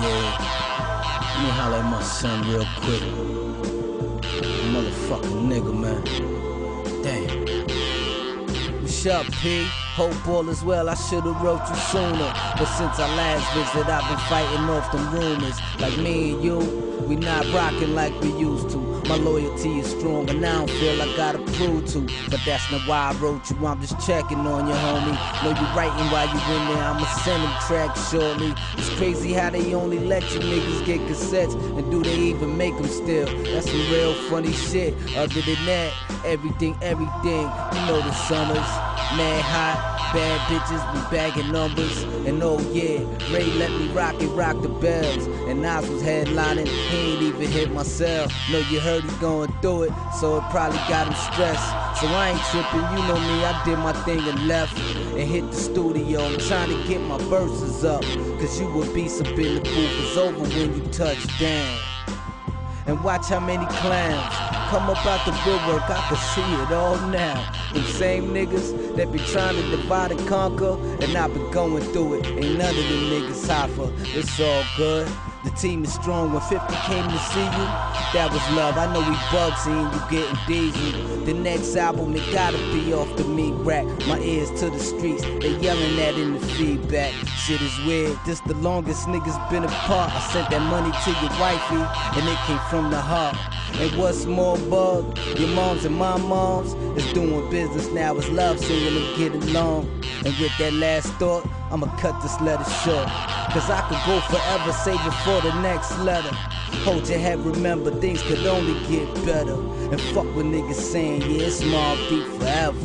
Let me holler at my son real quick. Motherfucking nigga, man. Damn. What's up, P? Hope all is well, I should've wrote you sooner. But since our last visit, I've been fighting off them rumors. Like me and you, we not rocking like we used to. My loyalty is strong and I don't feel I gotta prove to. But that's not why I wrote you, I'm just checking on you, homie. Know you writing while you in there, I'ma send them tracks shortly. It's crazy how they only let you niggas get cassettes, and do they even make them still? That's some real funny shit. Other than that, everything, everything, you know the summers, mad hot. Bad bitches be bagging numbers. And oh yeah, Ray let me rock it, rock the bells. And Nas was headlining, he ain't even hit my cell. No, you heard he going through it, so it probably got him stressed. So I ain't tripping, you know me, I did my thing and left. And hit the studio, I'm trying to get my verses up. Cause you would be up in the booth, it's over when you touch down. And watch how many clowns come up out the woodwork, I can see it all now. Them same niggas that be trying to divide and conquer, and I been going through it. Ain't none of them niggas hoffer. It's all good. The team is strong. When 50 came to see you, that was love. I know we bug seeing you getting dizzy. The next album, it gotta be off the meat rack. My ears to the streets, they yelling at in the feedback. Shit is weird. This the longest niggas been apart. I sent that money to your wifey, and it came from the heart. And what's more, bug? Your moms and my moms is doing business now. It's love singing and getting along. And with that last thought, I'ma cut this letter short. Cause I could go forever, save it for the next letter. Hold your head, remember things could only get better. And fuck what niggas saying, yeah, it's Mobb Deep forever.